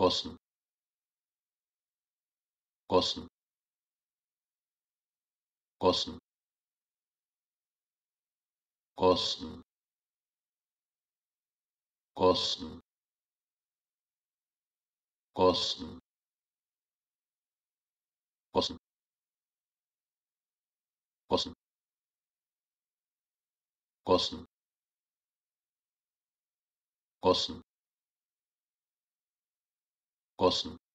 kosten kosten kosten kosten kosten kosten kosten kosten kosten kosten gossen